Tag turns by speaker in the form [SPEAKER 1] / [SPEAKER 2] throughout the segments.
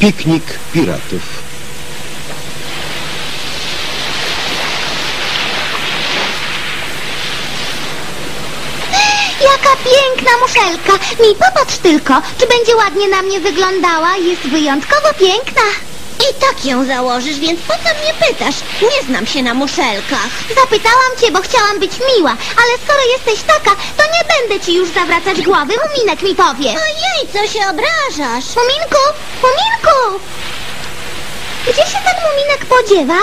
[SPEAKER 1] Piknik piratów.
[SPEAKER 2] Jaka piękna muszelka! Mi popatrz tylko, czy będzie ładnie na mnie wyglądała. Jest wyjątkowo piękna.
[SPEAKER 3] I tak ją założysz, więc po co mnie pytasz? Nie znam się na muszelkach.
[SPEAKER 2] Zapytałam cię, bo chciałam być miła, ale skoro jesteś taka, to nie będę ci już zawracać głowy. Muminek mi powie.
[SPEAKER 3] Ojej, co się obrażasz?
[SPEAKER 2] Muminku, Muminku! Gdzie się ten Muminek podziewa?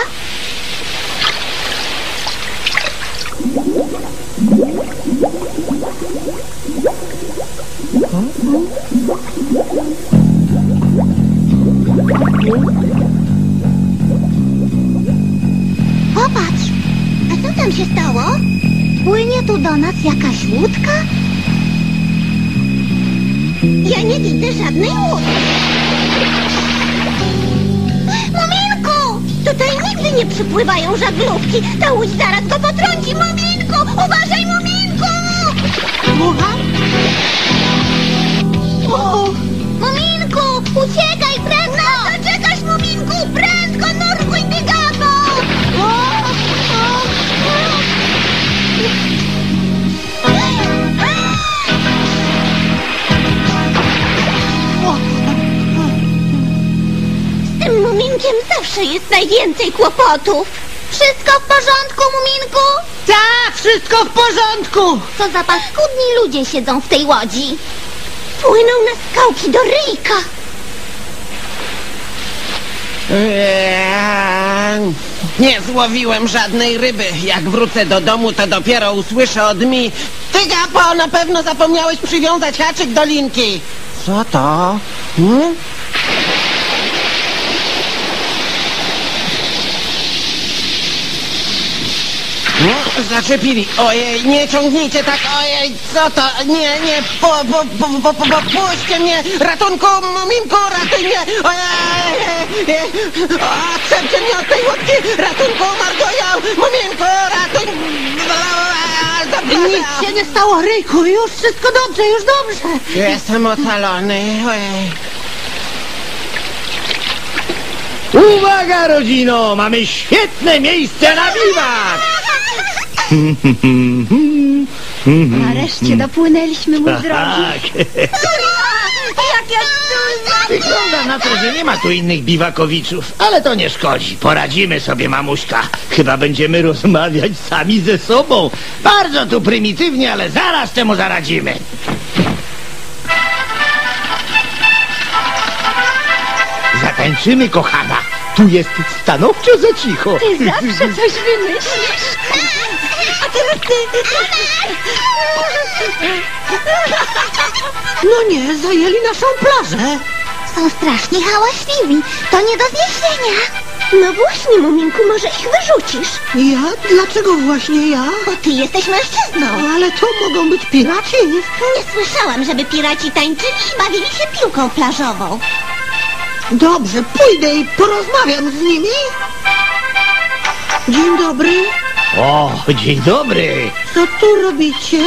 [SPEAKER 2] Popatrz,
[SPEAKER 3] A co tam się stało?
[SPEAKER 2] płynie tu do nas jakaś łódka?
[SPEAKER 3] Ja nie widzę żadnej łódki. Muminku! Tutaj nigdy nie przypływają żaglówki. Ta łódź zaraz go potrąci. Muminku! Uważaj, Muminku!
[SPEAKER 2] Słucham?
[SPEAKER 3] Najwięcej kłopotów.
[SPEAKER 2] Wszystko w porządku, Muminku?
[SPEAKER 4] Tak, wszystko w porządku.
[SPEAKER 2] Co za paskudni ludzie siedzą w tej łodzi.
[SPEAKER 3] Płyną na skałki do ryjka.
[SPEAKER 4] Eee, nie złowiłem żadnej ryby. Jak wrócę do domu, to dopiero usłyszę od mi. Ty, Gapo, na pewno zapomniałeś przywiązać haczyk do linki. Co to? Hmm? Zaczepili. Ojej, nie ciągnijcie tak. Ojej, co to? Nie, nie, po, po, po, po, po, po, puśćcie mnie. Ratunku, Muminku, ratuj mnie. Ojej, odcepcie mnie od tej łódki. Ratunku, Margoja, Muminku, ratuj.
[SPEAKER 5] Nic się nie stało, Ryjku, już wszystko dobrze, już dobrze.
[SPEAKER 4] Jestem ocalony. Ojej.
[SPEAKER 6] Uwaga, rodzino! Mamy świetne miejsce na biwak!
[SPEAKER 2] Nareszcie dopłynęliśmy, mój drogi.
[SPEAKER 6] Tak.
[SPEAKER 3] Jak ja
[SPEAKER 6] Wygląda na to, że nie ma tu innych biwakowiczów, ale to nie szkodzi. Poradzimy sobie, mamuśka. Chyba będziemy rozmawiać sami ze sobą. Bardzo tu prymitywnie, ale zaraz temu zaradzimy. Zatańczymy, kochana. Tu jest stanowczo za cicho.
[SPEAKER 2] Ty zawsze coś wymyślisz.
[SPEAKER 5] No nie, zajęli naszą plażę.
[SPEAKER 2] Są strasznie hałaśliwi. To nie do zniesienia.
[SPEAKER 3] No właśnie, Muminku, może ich wyrzucisz?
[SPEAKER 5] Ja? Dlaczego właśnie ja?
[SPEAKER 3] Bo ty jesteś mężczyzną.
[SPEAKER 5] Ale to mogą być piraci.
[SPEAKER 3] Nie słyszałam, żeby piraci tańczyli i bawili się piłką plażową.
[SPEAKER 5] Dobrze, pójdę i porozmawiam z nimi. Dzień dobry.
[SPEAKER 6] O, dzień dobry.
[SPEAKER 5] Co tu robicie?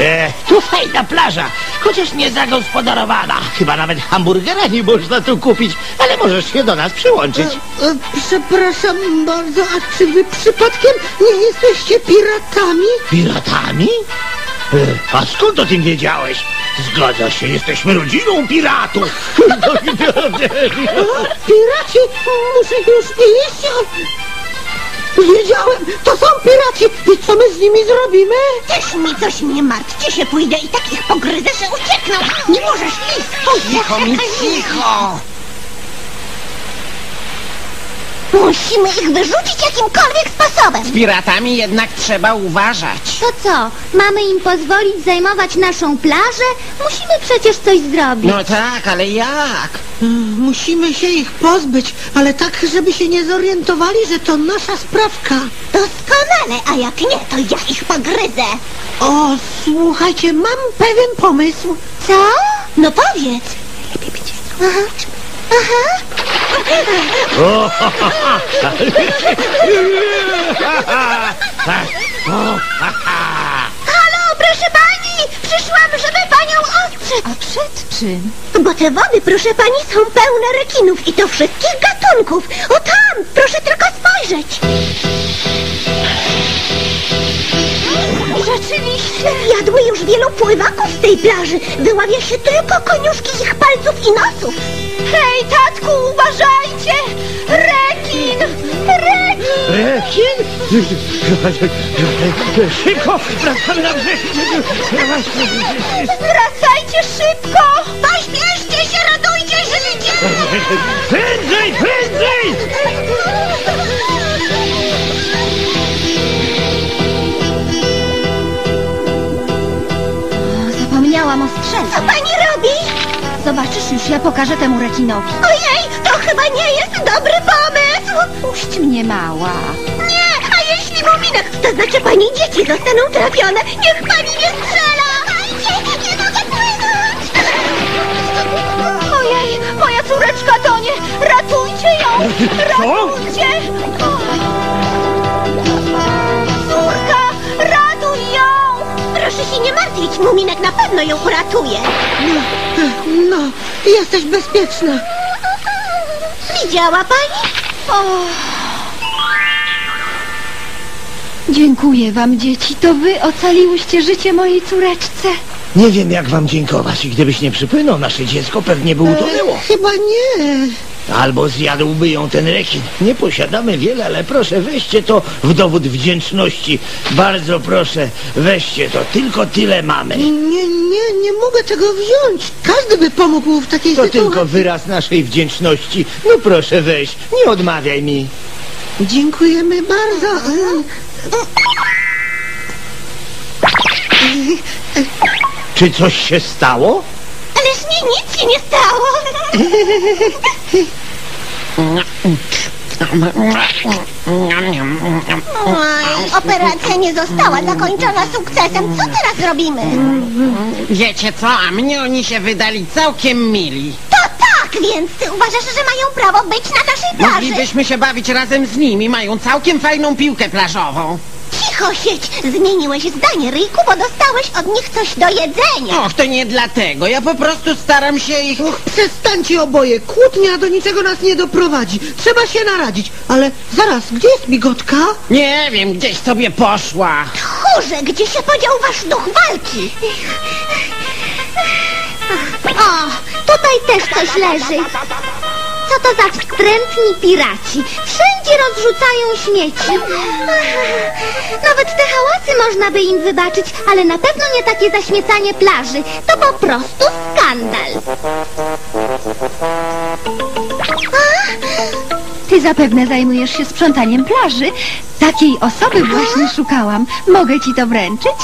[SPEAKER 6] E, tu fajna plaża, chociaż nie zagospodarowana. Chyba nawet hamburgera nie można tu kupić, ale możesz się do nas przyłączyć.
[SPEAKER 5] E, e, przepraszam bardzo, a czy wy przypadkiem nie jesteście piratami?
[SPEAKER 6] Piratami? E, a skąd o tym wiedziałeś? Zgadza się, jesteśmy rodziną piratów.
[SPEAKER 5] A, piraci, muszę już iść. Wiedziałem, to są piraci. I co my z nimi zrobimy?
[SPEAKER 3] Też mi coś nie martwcie się, pójdę i takich pogryzę, że uciekną. Nie możesz iść.
[SPEAKER 4] Cicho mi, cicho.
[SPEAKER 3] Musimy ich wyrzucić jakimkolwiek sposobem.
[SPEAKER 4] Z piratami jednak trzeba uważać.
[SPEAKER 2] To co, mamy im pozwolić zajmować naszą plażę? Musimy przecież coś zrobić.
[SPEAKER 4] No tak, ale jak?
[SPEAKER 5] Musimy się ich pozbyć, ale tak, żeby się nie zorientowali, że to nasza sprawka.
[SPEAKER 3] Doskonale, a jak nie, to ja ich pogryzę.
[SPEAKER 5] O, słuchajcie, mam pewien pomysł.
[SPEAKER 3] Co? No powiedz.
[SPEAKER 2] Aha. Aha.
[SPEAKER 6] O, ha, ha, ha. O, ha, ha.
[SPEAKER 2] Halo, proszę pani! Przyszłam, żeby panią ostrzec.
[SPEAKER 5] A przed czym?
[SPEAKER 3] Bo Bo te wody, proszę pani, są pełne rekinów i to wszystkich gatunków. O tam, proszę tylko spojrzeć. Rzeczywiście. Jadły już wielu pływaków z tej plaży. Wyławia się tylko koniuszki ich palców i nosów. Hej, tatku, uważajcie! Rekin! Rekin!
[SPEAKER 6] Rekin? Szybko! Wracamy na brzeg!
[SPEAKER 3] Wracajcie szybko! Pośpieszcie się, ratujcie życie!
[SPEAKER 6] Prędzej, prędzej!
[SPEAKER 2] Zapomniałam o strzelcu.
[SPEAKER 3] Co pani robi?
[SPEAKER 2] Zobaczysz już, ja pokażę temu rekinowi.
[SPEAKER 3] Ojej, to chyba nie jest dobry pomysł!
[SPEAKER 2] Puść mnie, mała.
[SPEAKER 3] Nie, a jeśli muminek, to znaczy pani dzieci zostaną trafione. Niech pani nie strzela! nie mogę płynąć! Ojej, moja córeczka tonie! Ratujcie ją! Ratujcie! Muminek na pewno ją uratuje.
[SPEAKER 5] No, jesteś bezpieczna.
[SPEAKER 3] Widziała pani?
[SPEAKER 2] Dziękuję wam, dzieci. To wy ocaliłyście życie mojej córeczce.
[SPEAKER 6] Nie wiem, jak wam dziękować. Gdybyś nie przypłynął, nasze dziecko pewnie by utonęło.
[SPEAKER 5] Chyba nie.
[SPEAKER 6] Albo zjadłby ją ten rekin. Nie posiadamy wiele, ale proszę, weźcie to w dowód wdzięczności. Bardzo proszę, weźcie to. Tylko tyle mamy.
[SPEAKER 5] Nie, nie, nie mogę tego wziąć. Każdy by pomógł w takiej
[SPEAKER 6] To
[SPEAKER 5] sytuacji.
[SPEAKER 6] tylko wyraz naszej wdzięczności. No proszę, weź. Nie odmawiaj mi.
[SPEAKER 5] Dziękujemy bardzo.
[SPEAKER 6] Czy coś się stało?
[SPEAKER 3] Nie, nic się nie stało. Oj, operacja nie została zakończona sukcesem. Co teraz robimy?
[SPEAKER 4] Wiecie co, a mnie oni się wydali całkiem mili.
[SPEAKER 3] To tak, więc ty uważasz, że mają prawo być na naszej plaży?
[SPEAKER 4] Moglibyśmy się bawić razem z nimi, mają całkiem fajną piłkę plażową.
[SPEAKER 3] Cicho siedź! Zmieniłeś zdanie, Ryjku, bo dostałeś od nich coś do jedzenia.
[SPEAKER 4] Och, to nie dlatego, ja po prostu staram się ich...
[SPEAKER 5] Och, przestańcie oboje. Kłótnia do niczego nas nie doprowadzi. Trzeba się naradzić. Ale zaraz, gdzie jest migotka?
[SPEAKER 4] Nie wiem, gdzieś sobie poszła.
[SPEAKER 3] Tchórze, gdzie się podział wasz duch walki?
[SPEAKER 2] O, tutaj też coś leży. Co to za wstrętni piraci? Wszędzie rozrzucają śmieci. Nawet te hałasy można by im wybaczyć, ale na pewno nie takie zaśmiecanie plaży. To po prostu skandal. Ty zapewne zajmujesz się sprzątaniem plaży. Takiej osoby właśnie szukałam. Mogę ci to wręczyć?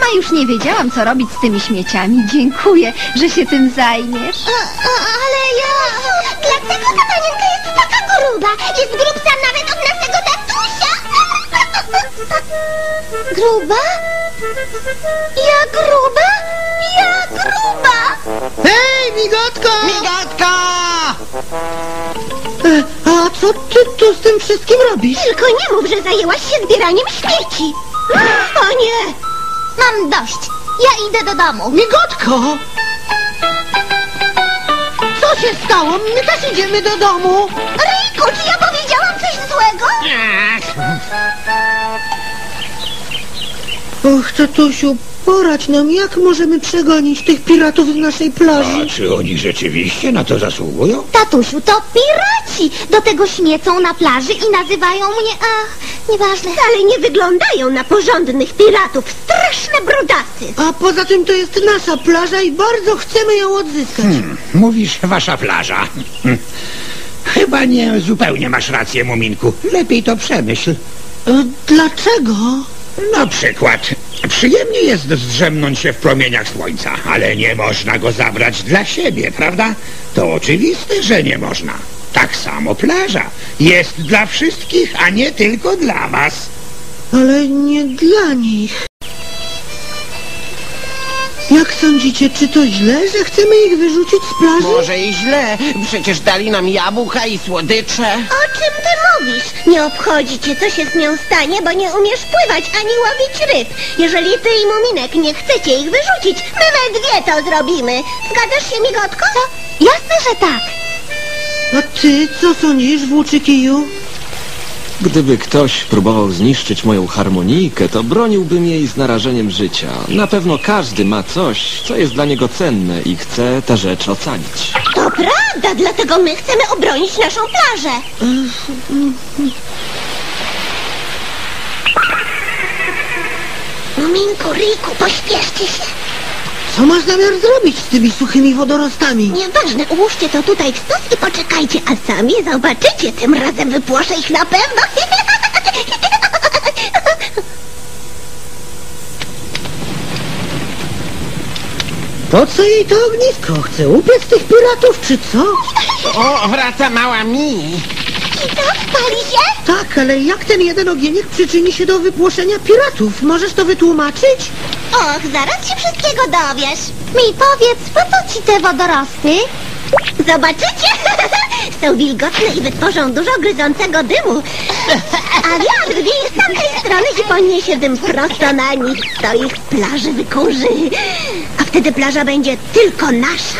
[SPEAKER 2] Sama już nie wiedziałam, co robić z tymi śmieciami. Dziękuję, że się tym zajmiesz.
[SPEAKER 3] ale ja... Dlaczego ta panienka jest taka gruba? Jest grubsza nawet od naszego tatusia. Gruba? Ja gruba? Ja gruba?
[SPEAKER 5] Hej, migotko!
[SPEAKER 4] Migotko!
[SPEAKER 5] E, a co ty tu z tym wszystkim robisz?
[SPEAKER 3] Tylko nie mów, że zajęłaś się zbieraniem śmieci. O nie!
[SPEAKER 2] Mam dość. Ja idę do domu.
[SPEAKER 5] Migotko! Co się stało? My też idziemy do domu.
[SPEAKER 3] Ryjku, czy ja powiedziałam coś złego?
[SPEAKER 5] Och, tatusiu, poradź nam, jak możemy przegonić tych piratów z naszej plaży?
[SPEAKER 6] A czy oni rzeczywiście na to zasługują?
[SPEAKER 2] Tatusiu, to piraci. Do tego śmiecą na plaży i nazywają mnie... Ach, nieważne.
[SPEAKER 3] Wcale nie wyglądają na porządnych piratów. Straszne brudasy.
[SPEAKER 5] A poza tym to jest nasza plaża i bardzo chcemy ją odzyskać.
[SPEAKER 1] Mówisz, wasza plaża. Hm. Chyba nie zupełnie masz rację, Muminku. Lepiej to przemyśl.
[SPEAKER 5] E, dlaczego?
[SPEAKER 1] Na przykład, przyjemnie jest zdrzemnąć się w promieniach słońca, ale nie można go zabrać dla siebie, prawda? To oczywiste, że nie można. Tak samo plaża jest dla wszystkich, a nie tylko dla was.
[SPEAKER 5] Ale nie dla nich. Jak sądzicie, czy to źle, że chcemy ich wyrzucić z plaży?
[SPEAKER 4] Może i źle, przecież dali nam jabłka i słodycze.
[SPEAKER 3] O czym ty mówisz? Nie obchodzi cię, co się z nią stanie, bo nie umiesz pływać ani łowić ryb. Jeżeli ty i Muminek nie chcecie ich wyrzucić, my we dwie to zrobimy. Zgadzasz się, migotko? Co?
[SPEAKER 2] Jasne, że tak.
[SPEAKER 5] A ty co sądzisz, włóczy kiju?
[SPEAKER 7] Gdyby ktoś próbował zniszczyć moją harmonijkę, to broniłbym jej z narażeniem życia. Na pewno każdy ma coś, co jest dla niego cenne i chce tę rzecz ocalić.
[SPEAKER 3] To prawda, dlatego my chcemy obronić naszą plażę. Muminku, Riku, pośpieszcie się.
[SPEAKER 5] Co masz zamiar zrobić z tymi suchymi wodorostami?
[SPEAKER 3] Nieważne, ułóżcie to tutaj w stos i poczekajcie, a sami zobaczycie. Tym razem wypłoszę ich na pewno.
[SPEAKER 5] Po co jej to ognisko? Chce upiec tych piratów, czy co?
[SPEAKER 4] O, wraca mała mi.
[SPEAKER 3] I co, pali się?
[SPEAKER 5] Tak, ale jak ten jeden ogieniek przyczyni się do wypłoszenia piratów? Możesz to wytłumaczyć?
[SPEAKER 3] Och, zaraz się wszystkiego dowiesz.
[SPEAKER 2] Mi powiedz, po co ci te wodorosty?
[SPEAKER 3] Zobaczycie? Są wilgotne i wytworzą dużo gryzącego dymu. A wiatr wieje z tamtej strony i poniesie dym prosto na nich, co ich plaży wykurzy. A wtedy plaża będzie tylko nasza.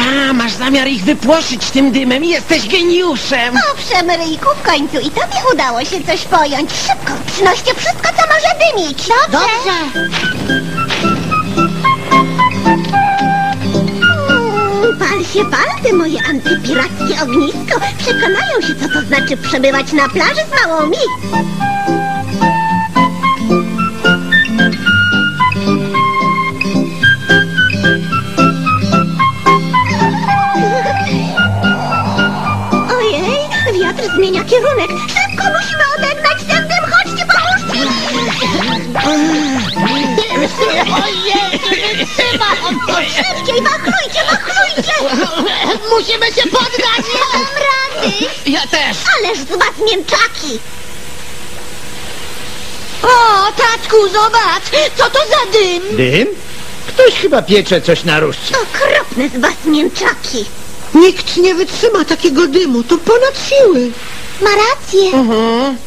[SPEAKER 4] Aha, masz zamiar ich wypłoszyć tym dymem. Jesteś geniuszem.
[SPEAKER 3] Owszem, Ryjku, w końcu i tobie udało się coś pojąć. Szybko, przynoście wszystko, co może dymić. Dobrze. Mm, Pal się, pal, ty moje antypirackie ognisko. Przekonają się, co to znaczy przebywać na plaży z małą mi. Kierunek. Szybko musimy odegnać ten dym. Chodźcie, pomóżcie. Szybciej, machlujcie, machlujcie.
[SPEAKER 6] Musimy się poddać!
[SPEAKER 3] Nie dam rady.
[SPEAKER 4] Ja też.
[SPEAKER 3] Ależ z was mięczaki.
[SPEAKER 2] O, tatku, zobacz! Co to za dym?
[SPEAKER 6] Dym? Ktoś chyba piecze coś na różce.
[SPEAKER 3] Okropne z was mięczaki.
[SPEAKER 5] Nikt nie wytrzyma takiego dymu, to ponad siły.
[SPEAKER 2] Ma rację.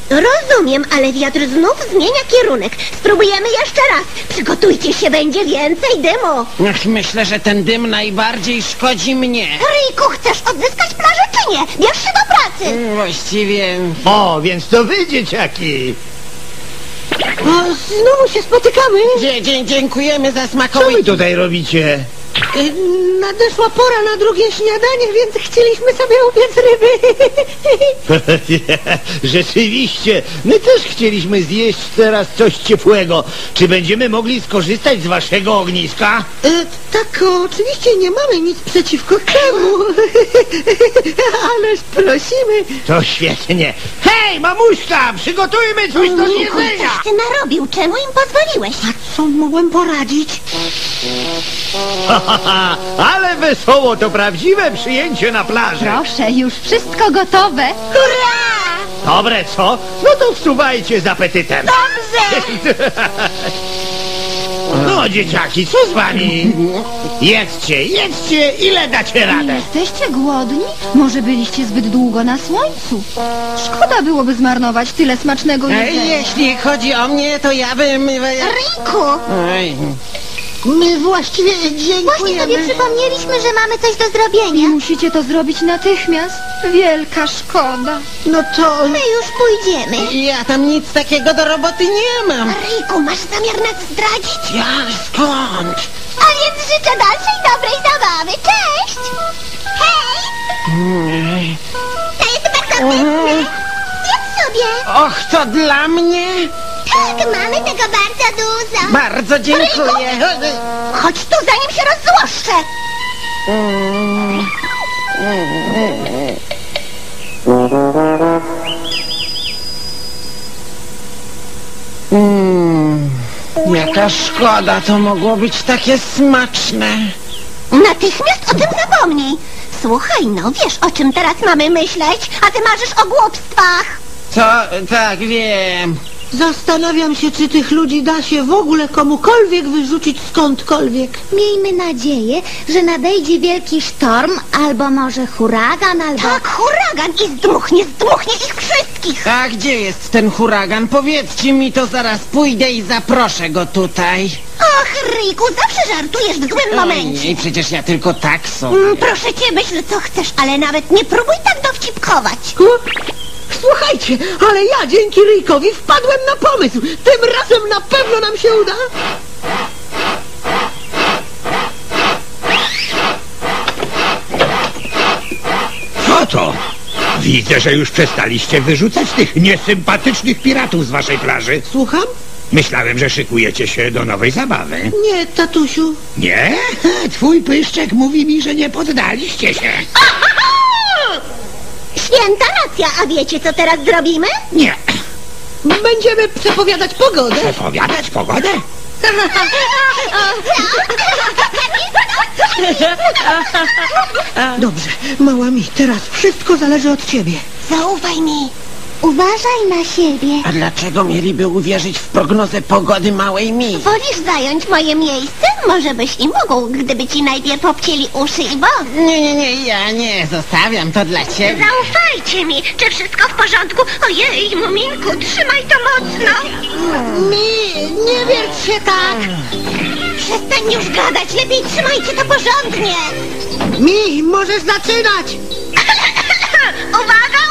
[SPEAKER 3] Rozumiem, ale wiatr znów zmienia kierunek. Spróbujemy jeszcze raz. Przygotujcie się, będzie więcej dymu.
[SPEAKER 4] Ach, myślę, że ten dym najbardziej szkodzi mnie.
[SPEAKER 3] Ryjku, chcesz odzyskać plażę czy nie? Bierz się do pracy.
[SPEAKER 4] Właściwie...
[SPEAKER 6] O, więc to wy, dzieciaki!
[SPEAKER 5] O, znowu się spotykamy.
[SPEAKER 4] Dzie, dzie, dziękujemy za
[SPEAKER 6] Co wy
[SPEAKER 4] smakołyki.
[SPEAKER 6] tutaj robicie?
[SPEAKER 5] Y, Nadeszła pora na drugie śniadanie, więc chcieliśmy sobie upiec ryby.
[SPEAKER 6] Rzeczywiście, my też chcieliśmy zjeść teraz coś ciepłego. Czy będziemy mogli skorzystać z waszego ogniska?
[SPEAKER 5] Y, Tak, oczywiście nie mamy nic przeciwko temu. Ależ prosimy.
[SPEAKER 6] To świetnie. Hej, mamuśka, przygotujmy coś do
[SPEAKER 3] Muminku,
[SPEAKER 6] jedzenia!
[SPEAKER 3] coś ty narobił. Czemu im pozwoliłeś?
[SPEAKER 5] A co mogłem poradzić?
[SPEAKER 6] Ale wesoło, to prawdziwe przyjęcie na plaży.
[SPEAKER 2] Proszę, już wszystko gotowe.
[SPEAKER 6] Dobre, co? No to wsuwajcie z apetytem.
[SPEAKER 2] Dobrze!
[SPEAKER 6] No, dzieciaki, co z wami? Jedzcie, jedzcie, ile dacie radę.
[SPEAKER 8] Jesteście głodni? Może byliście zbyt długo na słońcu? Szkoda byłoby zmarnować tyle smacznego
[SPEAKER 4] Ej,
[SPEAKER 8] jedzenia.
[SPEAKER 4] jeśli chodzi o mnie, to ja bym...
[SPEAKER 3] Ryjku,
[SPEAKER 4] Ej,
[SPEAKER 5] My właściwie dziękujemy.
[SPEAKER 2] Właśnie sobie przypomnieliśmy, że mamy coś do zrobienia.
[SPEAKER 8] Musicie to zrobić natychmiast. Wielka szkoda.
[SPEAKER 5] No to...
[SPEAKER 3] my już pójdziemy.
[SPEAKER 4] ja tam nic takiego do roboty nie mam.
[SPEAKER 3] Ryjku, masz zamiar nas zdradzić?
[SPEAKER 4] Ja, skąd?
[SPEAKER 3] A więc życzę dalszej dobrej zabawy. Cześć! Hej! To jest bardzo pyszne. Zjedz sobie.
[SPEAKER 4] Och, to dla mnie?
[SPEAKER 3] Tak, mamy tego bardzo dużo.
[SPEAKER 4] Bardzo dziękuję.
[SPEAKER 3] Chodź tu, zanim się rozzłoszczę.
[SPEAKER 4] Mm, jaka szkoda, to mogło być takie smaczne.
[SPEAKER 3] Natychmiast o tym zapomnij. Słuchaj, no wiesz, o czym teraz mamy myśleć, a ty marzysz o głupstwach.
[SPEAKER 4] To, tak, wiem.
[SPEAKER 5] Zastanawiam się, czy tych ludzi da się w ogóle komukolwiek wyrzucić skądkolwiek.
[SPEAKER 2] Miejmy nadzieję, że nadejdzie wielki sztorm, albo może huragan, albo...
[SPEAKER 3] Tak, huragan i zdmuchnie, zdmuchnie ich wszystkich.
[SPEAKER 4] A gdzie jest ten huragan? Powiedzcie mi to zaraz pójdę i zaproszę go tutaj.
[SPEAKER 3] Och, Ryjku, zawsze żartujesz w złym momencie.
[SPEAKER 4] Ojej, przecież ja tylko tak sobie.
[SPEAKER 3] Mm, proszę cię, myśl co chcesz, ale nawet nie próbuj tak dowcipkować.
[SPEAKER 5] O, Słuchajcie, ale ja dzięki Ryjkowi wpadłem na pomysł. Tym razem na pewno nam się uda.
[SPEAKER 1] Co to? Widzę, że już przestaliście wyrzucać tych niesympatycznych piratów z waszej plaży.
[SPEAKER 5] Słucham?
[SPEAKER 1] Myślałem, że szykujecie się do nowej zabawy.
[SPEAKER 5] Nie, tatusiu.
[SPEAKER 1] Nie? Twój pyszczek mówi mi, że nie poddaliście się.
[SPEAKER 3] Święta racja, a wiecie co teraz zrobimy?
[SPEAKER 1] Nie.
[SPEAKER 5] Będziemy przepowiadać pogodę.
[SPEAKER 1] Przepowiadać pogodę?
[SPEAKER 5] Dobrze, mała mi, teraz wszystko zależy od ciebie.
[SPEAKER 3] Zaufaj mi.
[SPEAKER 2] Uważaj na siebie.
[SPEAKER 4] A dlaczego mieliby uwierzyć w prognozę pogody małej mi?
[SPEAKER 3] Wolisz zająć moje miejsce? Może byś i mógł, gdyby ci najpierw obcięli uszy i bok.
[SPEAKER 4] Nie, nie, nie, ja nie, zostawiam to dla ciebie.
[SPEAKER 3] Zaufajcie mi. Czy wszystko w porządku? Ojej, Muminku, trzymaj to mocno.
[SPEAKER 5] Mi, nie wierć się tak.
[SPEAKER 3] Przestań już gadać. Lepiej trzymajcie to porządnie.
[SPEAKER 5] Mi, możesz zaczynać.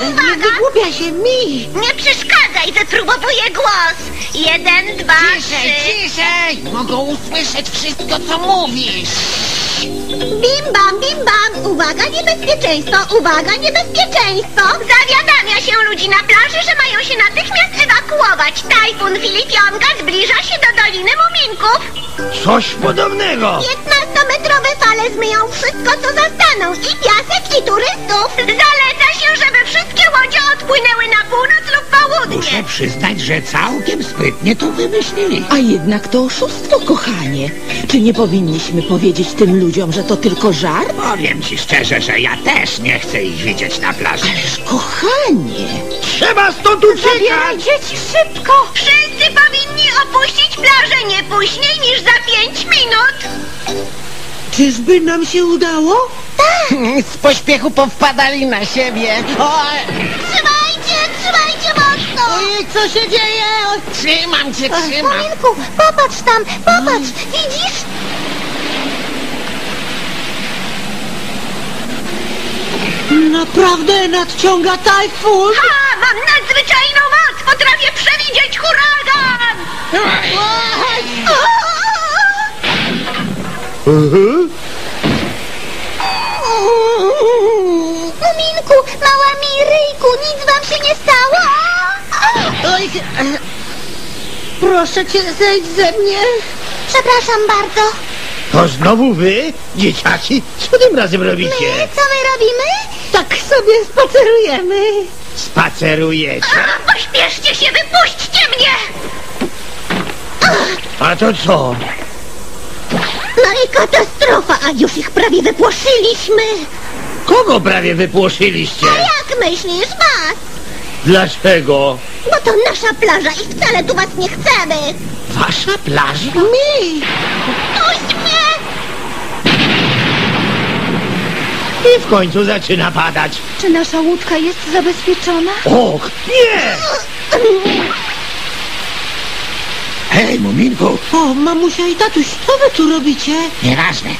[SPEAKER 3] Uwaga,
[SPEAKER 5] Nie wygłupia się, mi.
[SPEAKER 3] Nie przeszkadzaj, wypróbuję głos. Jeden, dwa,
[SPEAKER 4] Ciszej,
[SPEAKER 3] trzy.
[SPEAKER 4] ciszej! Mogą usłyszeć wszystko, co mówisz.
[SPEAKER 3] Bim bam, bim bam. Uwaga, niebezpieczeństwo. Uwaga, niebezpieczeństwo. Zawiadamia się ludzi na plaży, że mają się natychmiast ewakuować. Tajfun Filipionka zbliża się do Doliny Muminków.
[SPEAKER 6] Coś podobnego.
[SPEAKER 3] 15-metrowe fale zmyją wszystko, co zastaną. I piasek, i turystów. Zaleca się, wszystkie łodzie odpłynęły na północ lub południe.
[SPEAKER 1] Muszę przyznać, że całkiem sprytnie to wymyślili.
[SPEAKER 9] A jednak to oszustwo, kochanie. Czy nie powinniśmy powiedzieć tym ludziom, że to tylko żart?
[SPEAKER 1] Powiem ci szczerze, że ja też nie chcę ich widzieć na plaży.
[SPEAKER 9] Ależ kochanie!
[SPEAKER 6] Trzeba stąd uciekać!
[SPEAKER 3] dzieci szybko. Wszyscy powinni opuścić plażę nie później niż za pięć minut.
[SPEAKER 5] Czyżby nam się udało?
[SPEAKER 4] Z pośpiechu powpadali na siebie. O,
[SPEAKER 3] Trzymajcie, trzymajcie mocno.
[SPEAKER 5] Ojej, co się dzieje?
[SPEAKER 4] trzymam cię, trzymam.
[SPEAKER 2] Muminku, popatrz tam, popatrz, widzisz?
[SPEAKER 5] Naprawdę nadciąga tajfun?
[SPEAKER 3] Ha, mam nadzwyczajną moc. Potrafię przewidzieć huragan.
[SPEAKER 2] Muminku, mała mi, ryjku, nic wam się nie stało?
[SPEAKER 5] Oj, proszę cię, zejdź ze mnie.
[SPEAKER 2] Przepraszam bardzo.
[SPEAKER 6] To znowu wy, dzieciaki? Co tym razem
[SPEAKER 2] My,
[SPEAKER 6] robicie?
[SPEAKER 2] co my robimy?
[SPEAKER 5] Tak sobie spacerujemy.
[SPEAKER 6] Spacerujecie?
[SPEAKER 3] A, Pośpieszcie się, wypuśćcie mnie.
[SPEAKER 6] A to co?
[SPEAKER 3] No i katastrofa, a już ich prawie wypłoszyliśmy.
[SPEAKER 6] Kogo prawie wypłoszyliście?
[SPEAKER 3] Jak myślisz, was?
[SPEAKER 6] Dlaczego?
[SPEAKER 3] Bo to nasza plaża i wcale tu was nie chcemy.
[SPEAKER 6] Wasza plaża?
[SPEAKER 5] Mi,
[SPEAKER 3] Puść mnie!
[SPEAKER 6] I w końcu zaczyna padać.
[SPEAKER 8] Czy nasza łódka jest zabezpieczona?
[SPEAKER 6] Och, nie!
[SPEAKER 1] Hej, Muminku,
[SPEAKER 5] o, mamusia i tatuś, co wy tu robicie?
[SPEAKER 1] nieważne.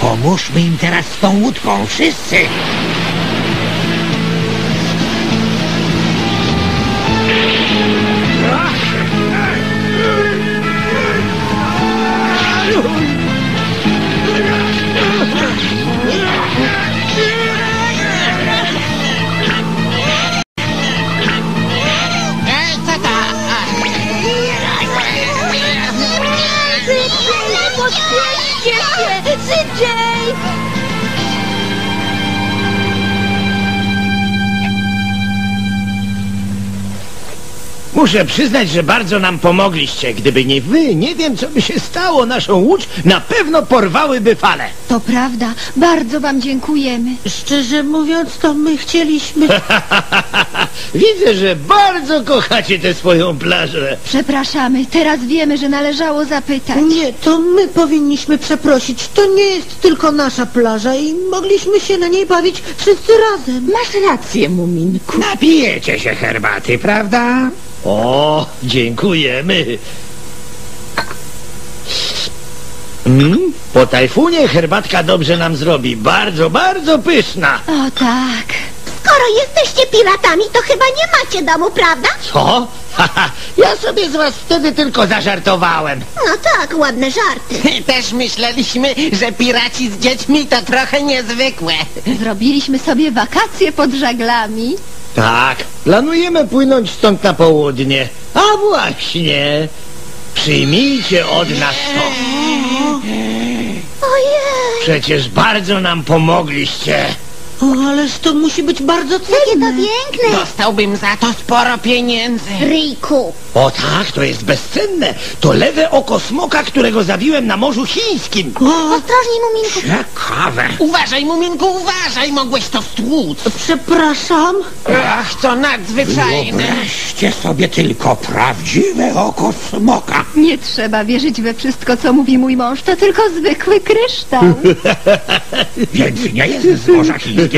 [SPEAKER 1] Pomóżmy im teraz z tą łódką, wszyscy.
[SPEAKER 6] Muszę przyznać, że bardzo nam pomogliście. Gdyby nie wy, nie wiem, co by się stało. Naszą łódź na pewno porwałyby fale.
[SPEAKER 8] To prawda, bardzo wam dziękujemy.
[SPEAKER 5] Szczerze mówiąc, to my chcieliśmy...
[SPEAKER 6] Widzę, że bardzo kochacie tę swoją plażę.
[SPEAKER 8] Przepraszamy, teraz wiemy, że należało zapytać.
[SPEAKER 5] Nie, to my powinniśmy przeprosić. To nie jest tylko nasza plaża i mogliśmy się na niej bawić wszyscy razem.
[SPEAKER 9] Masz rację, Muminku.
[SPEAKER 1] Napijecie się herbaty, prawda?
[SPEAKER 6] O, dziękujemy. Mm, po tajfunie herbatka dobrze nam zrobi. Bardzo, bardzo pyszna.
[SPEAKER 8] O tak.
[SPEAKER 3] Skoro jesteście piratami, to chyba nie macie domu, prawda?
[SPEAKER 6] Co? Haha, ja sobie z was wtedy tylko zażartowałem.
[SPEAKER 3] No tak, ładne żarty.
[SPEAKER 4] Też myśleliśmy, że piraci z dziećmi to trochę niezwykłe.
[SPEAKER 8] Zrobiliśmy sobie wakacje pod żaglami.
[SPEAKER 6] Tak, planujemy płynąć stąd na południe. A właśnie, przyjmijcie od nas to.
[SPEAKER 3] Ojej,
[SPEAKER 6] Przecież bardzo nam pomogliście.
[SPEAKER 5] O, ależ to musi być bardzo
[SPEAKER 3] jakie to
[SPEAKER 5] cenne.
[SPEAKER 3] piękne.
[SPEAKER 4] Dostałbym za to sporo pieniędzy.
[SPEAKER 3] Ryjku,
[SPEAKER 6] O tak, to jest bezcenne. To lewe oko smoka, którego zabiłem na Morzu Chińskim.
[SPEAKER 3] ostrożnie, Muminku.
[SPEAKER 1] Ciekawe.
[SPEAKER 4] Uważaj, Muminku, uważaj, mogłeś to stłuc.
[SPEAKER 5] Przepraszam.
[SPEAKER 4] Ach, to nadzwyczajne.
[SPEAKER 1] Wyobraźcie sobie tylko prawdziwe oko smoka.
[SPEAKER 8] Nie trzeba wierzyć we wszystko, co mówi mój mąż. To tylko zwykły kryształ.
[SPEAKER 1] Więc nie jest z Morza Chińskiego.
[SPEAKER 3] Do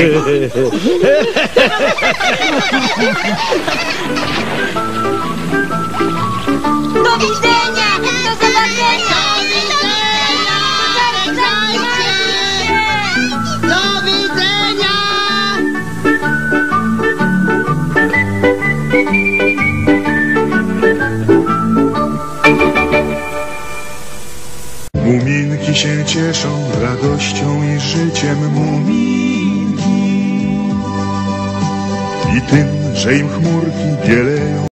[SPEAKER 3] widzenia! Do zobaczenia!
[SPEAKER 4] Do widzenia!
[SPEAKER 10] Muminki się cieszą radością i życiem muminki I tym, że im chmurki bieleją